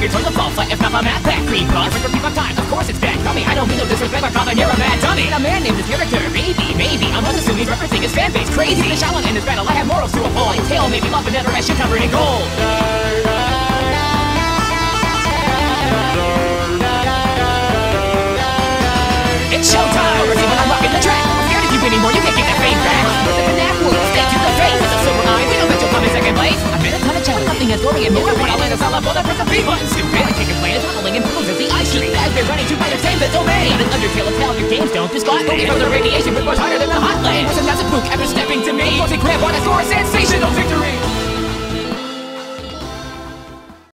your toys will fall flat if not my math back. Cream buzz, for people times, of course it's bad. Dummy, I don't mean no disrespect, but father, you're a mad dummy. And a man named his character, maybe, maybe. I must assume he's referencing his fan base. Crazy. The Shaolin in this battle, I have morals to uphold. Tail may be but never as shit covered in gold. It's showtime! See when I'm rocking the track. I'm scared of you anymore, you can't get that fame back. With the vernacular, stay to the face. With a silver eye, we know that you'll come in second place. I've been a ton of challenge, nothing has glory and. When I land a solid bullet, press the B entertainment domain. Not an undertale of tell your games don't despise. Looking from the radiation, but much harder than the hot lane. Was a massive book after stepping to me. Forcing grab on a score, victory.